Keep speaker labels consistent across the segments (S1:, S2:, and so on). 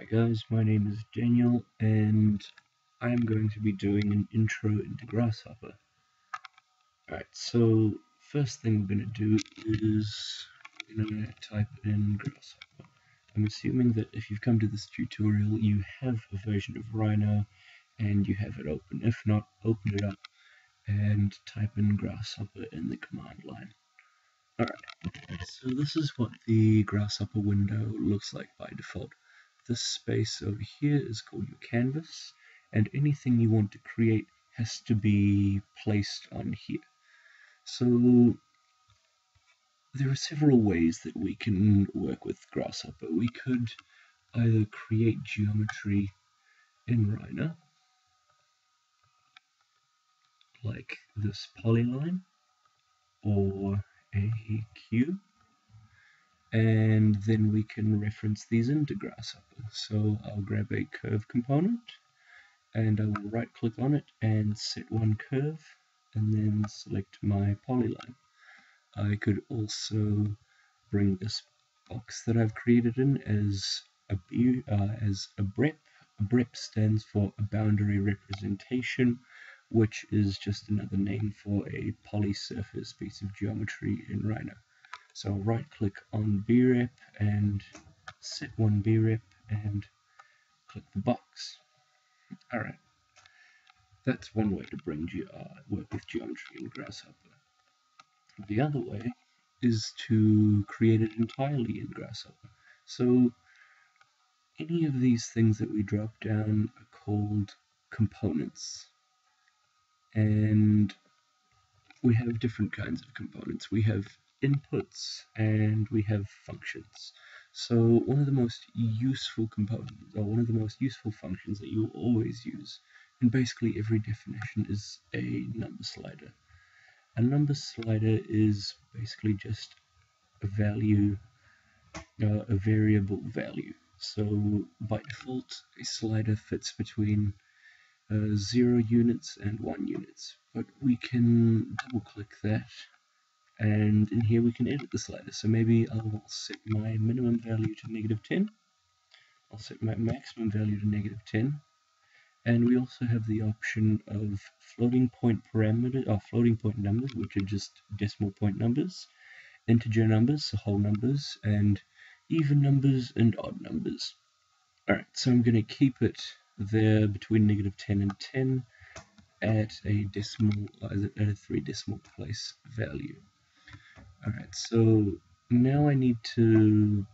S1: Hi guys, my name is Daniel and I'm going to be doing an intro into Grasshopper. Alright, so first thing we're going to do is we're going to type in Grasshopper. I'm assuming that if you've come to this tutorial you have a version of Rhino and you have it open. If not, open it up and type in Grasshopper in the command line. Alright, so this is what the Grasshopper window looks like by default. This space over here is called your canvas, and anything you want to create has to be placed on here. So there are several ways that we can work with Grasshopper. We could either create geometry in Rhino, like this polyline, or a cube, and then we can reference these into Grasshopper. So I'll grab a curve component and I will right click on it and set one curve and then select my polyline. I could also bring this box that I've created in as a uh, as a BREP. A BREP stands for a boundary representation, which is just another name for a polysurface piece of geometry in Rhino. So right click on BREP and set one BREP and click the box. Alright, that's one way to bring ge uh, work with geometry in Grasshopper. The other way is to create it entirely in Grasshopper. So any of these things that we drop down are called components. And we have different kinds of components. We have inputs and we have functions. So one of the most useful components, or one of the most useful functions that you will always use in basically every definition is a number slider. A number slider is basically just a value, uh, a variable value. So by default, a slider fits between uh, 0 units and 1 units. But we can double click that and in here we can edit the slider. So maybe I'll set my minimum value to negative 10. I'll set my maximum value to negative 10. And we also have the option of floating point parameter, or floating point numbers, which are just decimal point numbers, integer numbers, so whole numbers, and even numbers and odd numbers. Alright, so I'm going to keep it there between negative 10 and 10 at a decimal, uh, at a three decimal place value. Alright, so now I need to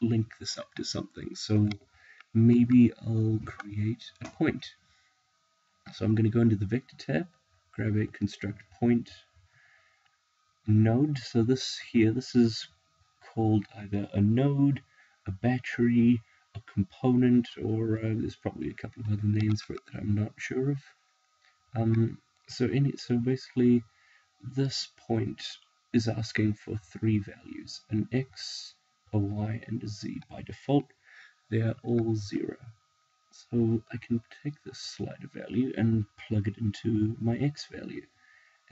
S1: link this up to something. So maybe I'll create a point. So I'm going to go into the vector tab, grab a construct point node. So this here, this is called either a node, a battery, a component, or uh, there's probably a couple of other names for it that I'm not sure of. Um, so any, so basically, this point is asking for three values, an x, a y, and a z. By default, they are all zero. So I can take this slider value and plug it into my x value.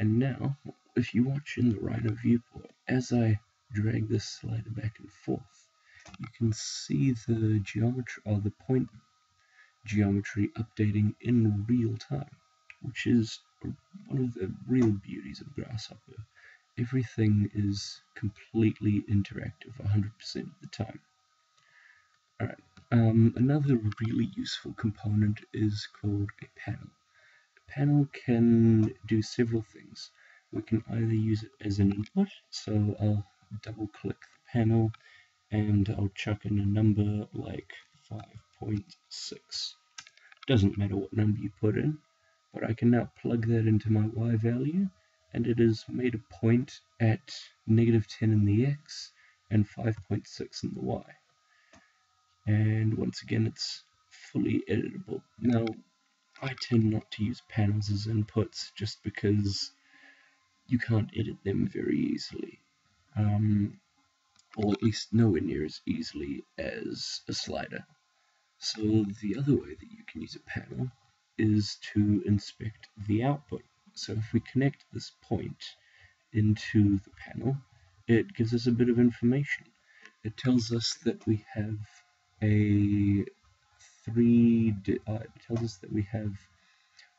S1: And now, if you watch in the Rhino viewport, as I drag this slider back and forth, you can see the geometry or the point geometry updating in real time, which is one of the real beauties of Grasshopper everything is completely interactive 100% of the time. Alright, um, another really useful component is called a panel. A panel can do several things. We can either use it as an input, so I'll double click the panel and I'll chuck in a number like 5.6. Doesn't matter what number you put in, but I can now plug that into my y value and it is made a point at negative 10 in the x and 5.6 in the y. And once again, it's fully editable. Now, I tend not to use panels as inputs just because you can't edit them very easily. Um, or at least nowhere near as easily as a slider. So the other way that you can use a panel is to inspect the output. So if we connect this point into the panel, it gives us a bit of information. It tells us that we have a three, uh, it tells us that we have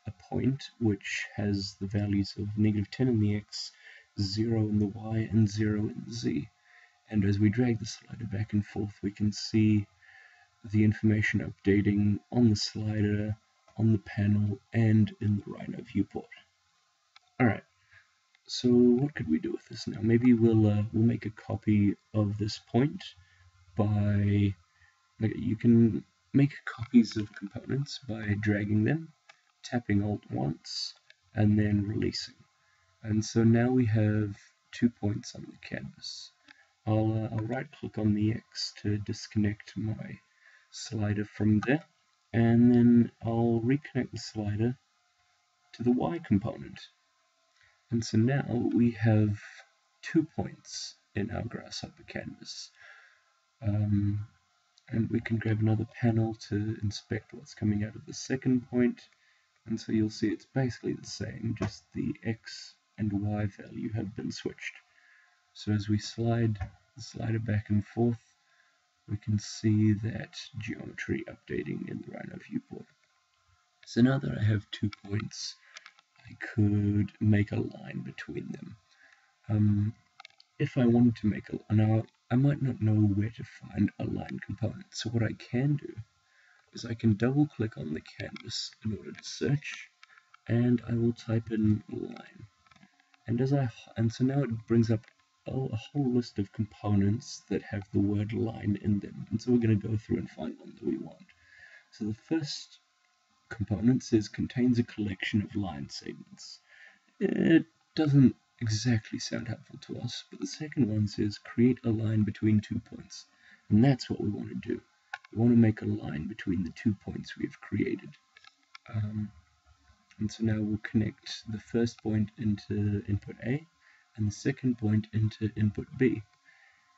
S1: a point which has the values of negative 10 in the x, 0 in the y, and 0 in the z. And as we drag the slider back and forth, we can see the information updating on the slider, on the panel, and in the Rhino viewport. Alright, so what could we do with this now? Maybe we'll, uh, we'll make a copy of this point by, like, you can make copies of components by dragging them tapping Alt once, and then releasing. And so now we have two points on the canvas. I'll, uh, I'll right click on the X to disconnect my slider from there, and then I'll reconnect the slider to the Y component. And so now we have two points in our grasshopper canvas. Um, and we can grab another panel to inspect what's coming out of the second point. and so you'll see it's basically the same, just the x and y value have been switched. So as we slide the slider back and forth, we can see that geometry updating in the Rhino viewport. So now that I have two points, I could make a line between them. Um, if I wanted to make a, now I might not know where to find a line component, so what I can do is I can double click on the canvas in order to search and I will type in line. And as I and so now it brings up oh, a whole list of components that have the word line in them. And so we're going to go through and find one that we want. So the first component says contains a collection of line segments it doesn't exactly sound helpful to us but the second one says create a line between two points and that's what we want to do we want to make a line between the two points we have created. Um, and so now we'll connect the first point into input A and the second point into input B.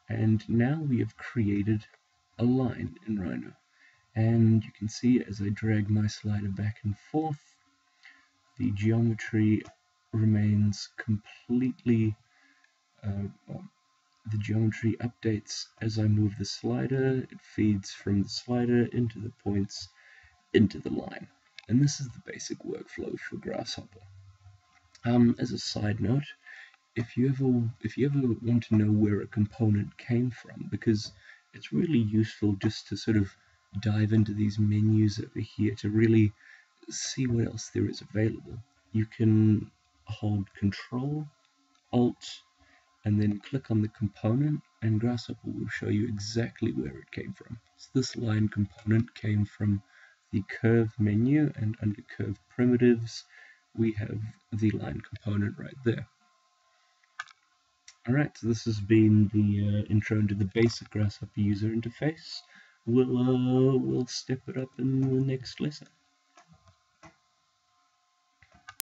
S1: And now we have created a line in Rhino. And you can see as I drag my slider back and forth, the geometry remains completely uh, the geometry updates as I move the slider. It feeds from the slider into the points into the line. And this is the basic workflow for Grasshopper. Um, as a side note, if you ever if you ever want to know where a component came from, because it's really useful just to sort of dive into these menus over here to really see what else there is available. You can hold Control, Alt, and then click on the component and Grasshopper will show you exactly where it came from. So this line component came from the curve menu and under curve primitives we have the line component right there. Alright, so this has been the uh, intro into the basic Grasshopper user interface. We'll, uh, we'll step it up in the next lesson.